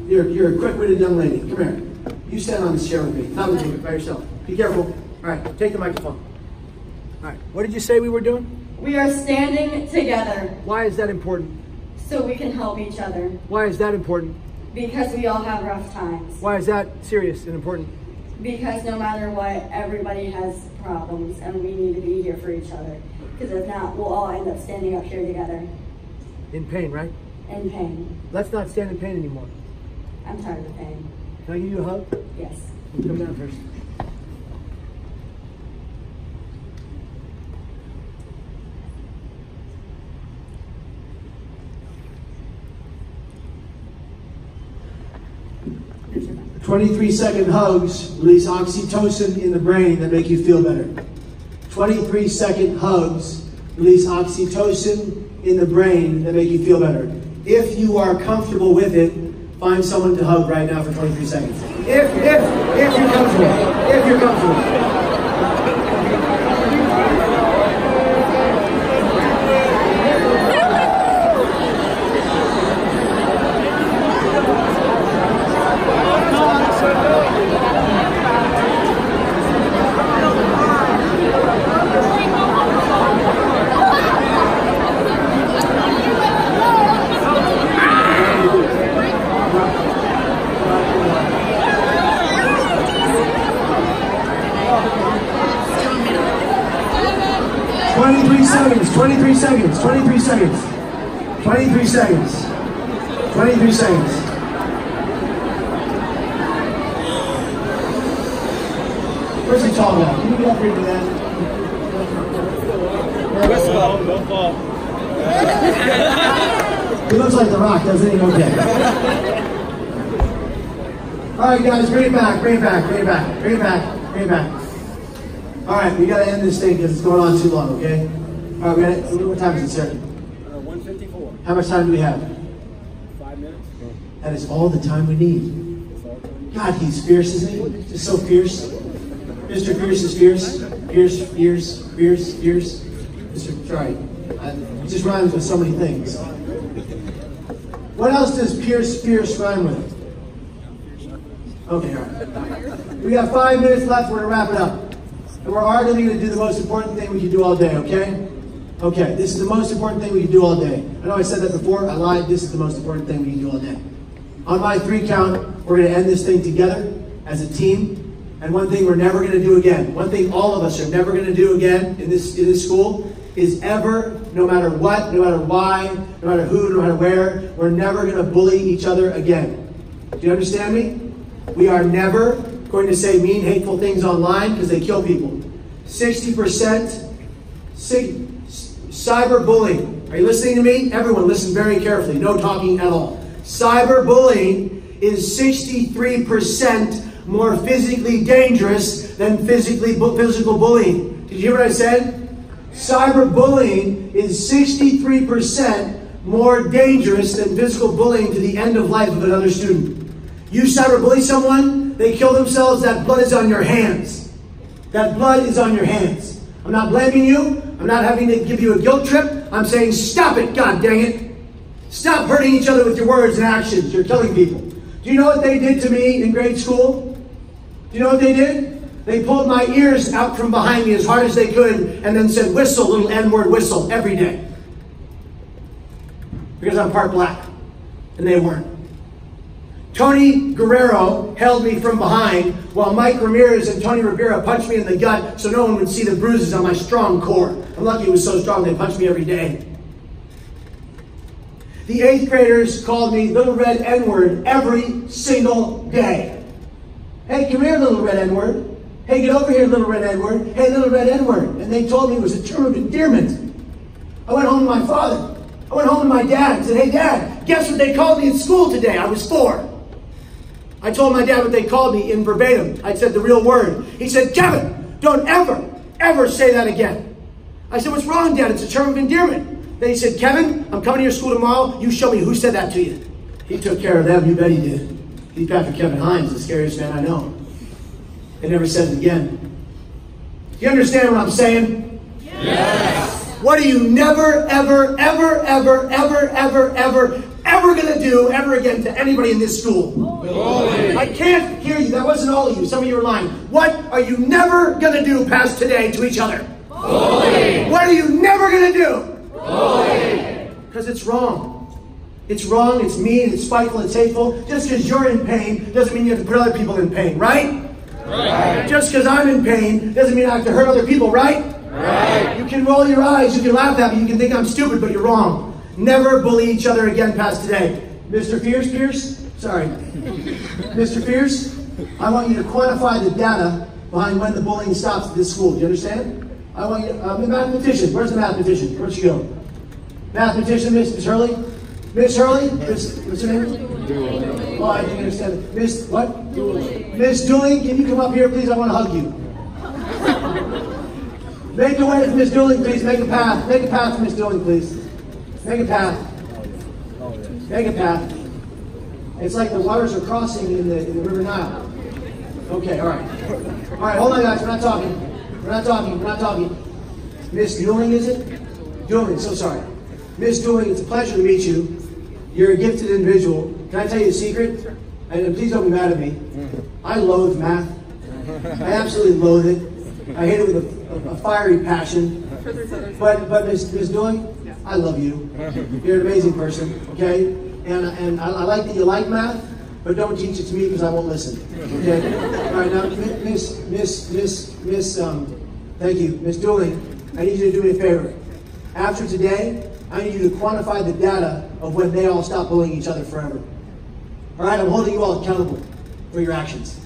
You're, you're a quick-witted young lady. Come here. You stand on this chair with me. Not with me, by yourself. Be careful. All right, take the microphone. All right, what did you say we were doing? We are standing together Why is that important? so we can help each other Why is that important? because we all have rough times. Why is that serious and important? Because no matter what, everybody has problems and we need to be here for each other. Because if not, we'll all end up standing up here together In pain, right? in pain. Let's not stand in pain anymore. I'm tired of pain. Can I give you a hug? Yes. Come down first. Here's your back. 23 second hugs release oxytocin in the brain that make you feel better. 23 second hugs release oxytocin in the brain that make you feel better. If you are comfortable with it, find someone to hug right now for 23 seconds. If, if, if you're comfortable. If you're comfortable. 23 seconds, 23 seconds, 23 seconds, 23 seconds. Where's the tall guy? Can you get up here for that? Fall. he looks like The Rock, doesn't he? Okay. All right, guys, bring it back, bring it back, bring it back, bring it back, bring it back. All right, we got to end this thing because it's going on too long, okay? All right, what time is it, sir? Uh, 154. How much time do we have? Five minutes. That is all the time we need. That's all time. God, he's fierce, isn't he? Just so fierce. Mr. Fierce is fierce. Fierce, fierce, fierce, fierce. Mr. Sorry. It just rhymes with so many things. What else does Pierce Fierce rhyme with? Okay, all right. We got five minutes left. We're going to wrap it up. And we're arguing to do the most important thing we can do all day, okay? Okay, this is the most important thing we can do all day. I know I said that before. I lied. This is the most important thing we can do all day. On my three count, we're going to end this thing together as a team. And one thing we're never going to do again, one thing all of us are never going to do again in this, in this school is ever, no matter what, no matter why, no matter who, no matter where, we're never going to bully each other again. Do you understand me? We are never going to say mean, hateful things online because they kill people. 60% sig- cyberbullying. Are you listening to me? Everyone, listen very carefully. No talking at all. Cyberbullying is 63% more physically dangerous than physically bu- physical bullying. Did you hear what I said? Cyberbullying is 63% more dangerous than physical bullying to the end of life of another student. You cyberbully someone, they kill themselves, that blood is on your hands. That blood is on your hands. I'm not blaming you. I'm not having to give you a guilt trip. I'm saying stop it, god dang it. Stop hurting each other with your words and actions. You're killing people. Do you know what they did to me in grade school? Do you know what they did? They pulled my ears out from behind me as hard as they could and then said, whistle, little N word whistle, every day. Because I'm part black. And they weren't. Tony Guerrero held me from behind while Mike Ramirez and Tony Rivera punched me in the gut so no one would see the bruises on my strong core. I'm lucky it was so strong they punched me every day. The eighth graders called me Little Red N word every single day. Hey, come here, Little Red N word. Hey, get over here, Little Red N word. Hey, Little Red N word. And they told me it was a term of endearment. I went home to my father. I went home to my dad and said, Hey, Dad, guess what they called me in school today? I was four. I told my dad what they called me in verbatim. I said the real word. He said, Kevin, don't ever, ever say that again. I said, What's wrong, Dad? It's a term of endearment. Then he said, Kevin, I'm coming to your school tomorrow. You show me who said that to you. He took care of them. You bet he did. He's Pastor Kevin Hines, the scariest man I know. He never said it again. Do you understand what I'm saying? Yes. What are you never, ever, ever, ever, ever, ever, ever, ever going to do ever again to anybody in this school? I can't hear you. That wasn't all of you. Some of you are lying. What are you never going to do past today to each other? What are you never going to do? Because it's wrong. It's wrong, it's mean, it's spiteful, it's hateful. Just because you're in pain doesn't mean you have to put other people in pain, right? Right. Just because I'm in pain doesn't mean I have to hurt other people, right? Right. You can roll your eyes, you can laugh at me, you can think I'm stupid, but you're wrong. Never bully each other again past today. Mr. Pierce, Pierce? Sorry. Mr. Pierce, I want you to quantify the data behind when the bullying stops at this school. Do you understand? I want you, uh, the mathematician. Where's the mathematician? Where'd she go? Mathematician, Miss, Miss Hurley? Miss Hurley? Miss, what's her name? Oh, I didn't understand. Miss, what? Miss Dooling, can you come up here, please? I want to hug you. Make a way for Miss Dooling, please. Make a path. Make a path for Miss Dooling, please. Make a path. Make a path. It's like the waters are crossing in the, in the River Nile. Okay, all right. All right, hold on, guys. We're not talking. We're not talking. We're not talking. Miss Dooling, is it? Dooling, so sorry. Miss Dooling, it's a pleasure to meet you. You're a gifted individual. Can I tell you a secret? And please don't be mad at me. I loathe math. I absolutely loathe it. I hate it with a, a, fiery passion. But but Miss Miss Dooling, I love you. You're an amazing person. Okay, and and I, I like that you like math, but don't teach it to me because I won't listen. Okay. All right now, Mi- Miss Miss Miss Miss um, thank you, Miss Dooling. I need you to do me a favor. After today, I need you to quantify the data of when they all stop bullying each other forever. All right, I'm holding you all accountable for your actions.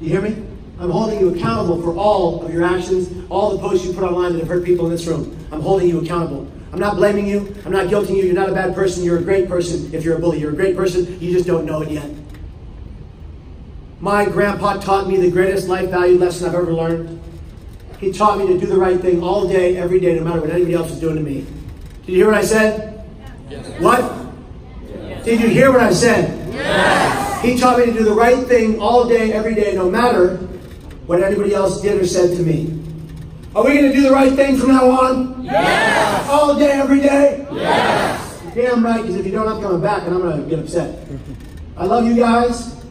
You hear me? I'm holding you accountable for all of your actions, all the posts you put online that have hurt people in this room. I'm holding you accountable. I'm not blaming you. I'm not guilting you. You're not a bad person. You're a great person if you're a bully. You're a great person. You just don't know it yet. My grandpa taught me the greatest life value lesson I've ever learned. He taught me to do the right thing all day, every day, no matter what anybody else was doing to me. Did you hear what I said? Yes. What? Did you hear what I said? Yes. He taught me to do the right thing all day, every day, no matter what anybody else did or said to me. Are we going to do the right thing from now on? Yes. All day, every day? Yes. Damn right, because if you don't, I'm coming back and I'm going to get upset. I love you guys.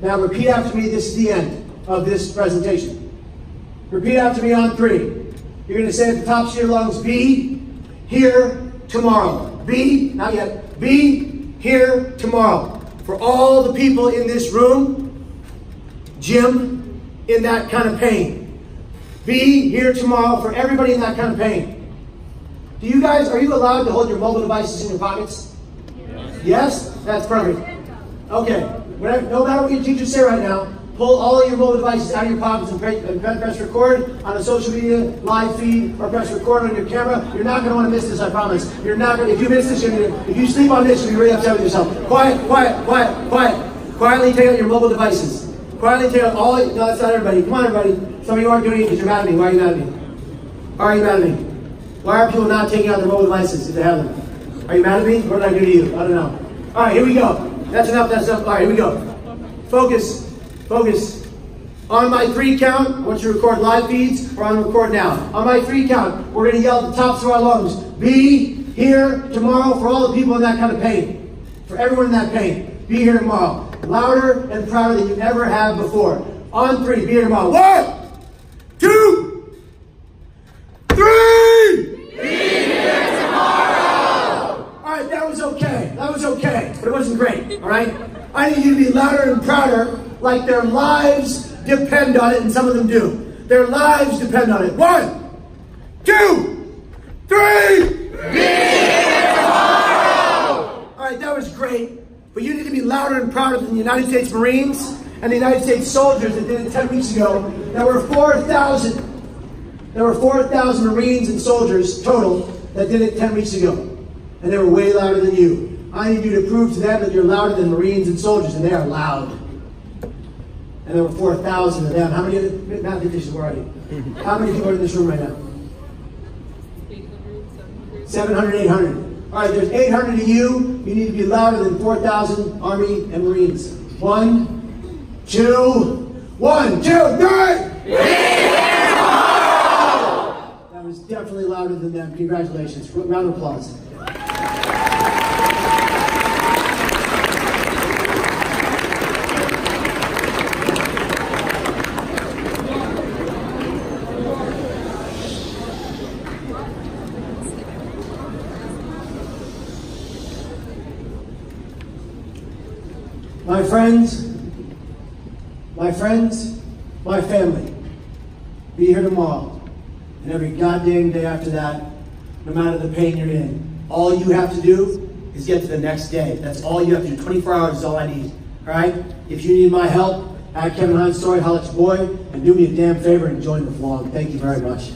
Now repeat after me. This is the end of this presentation. Repeat after me on three. You're going to say at the tops of your lungs, be here tomorrow. Be, not yet, be here tomorrow. For all the people in this room, Jim, in that kind of pain. Be here tomorrow for everybody in that kind of pain. Do you guys, are you allowed to hold your mobile devices in your pockets? Yes? That's perfect. Okay. Whatever, no matter what your teachers say right now, pull all of your mobile devices out of your pockets and press, record on a social media live feed or press record on your camera. You're not going to want to miss this, I promise. You're not going to, if you miss this, gonna, if you sleep on this, you'll be really upset with yourself. Quiet, quiet, quiet, quiet. Quietly take out your mobile devices. Take out all, no, that's not everybody. Come on, everybody. Some of you aren't doing it because you're mad at me. Why are you mad at me? Why are you mad at me? Why are people not taking out their mobile devices if they? Are you mad at me? What did I do to you? I don't know. All right, here we go. That's enough. That's enough. All right, here we go. Focus. Focus. On my three count, I want you to record live feeds or on record now. On my three count, we're going to yell at the tops of our lungs. Be here tomorrow for all the people in that kind of pain. For everyone in that pain. Be here tomorrow. Louder and prouder than you ever have before. On three, be here tomorrow. One, two, three! Be here tomorrow. All right, that was okay. That was okay, but it wasn't great. All right, I need you to be louder and prouder, like their lives depend on it, and some of them do. Their lives depend on it. One, two, three. Be here tomorrow. All right, that was great, but you need to be louder and prouder than the United States Marines and the United States soldiers that did it 10 weeks ago. There were 4,000. There were 4,000 Marines and soldiers total that did it 10 weeks ago. And they were way louder than you. I need you to prove to them that you're louder than Marines and soldiers, and they are loud. and there were 4,000 of them. How many mathematicians were are you? How many people are in this room right now? 800, 700. 700, 800. All right, there's 800 of you. You need to be louder than 4,000 Army and Marines. One, two, one, two, three! That was definitely louder than them. Congratulations. Round of applause. Friends, my friends, my family, be here tomorrow and every goddamn day after that, no matter the pain you're in. All you have to do is get to the next day. That's all you have to do. 24 hours is all I need. All right? If you need my help, at Kevin Hines Story, holla boy, and do me a damn favor and join the vlog. Thank you very much.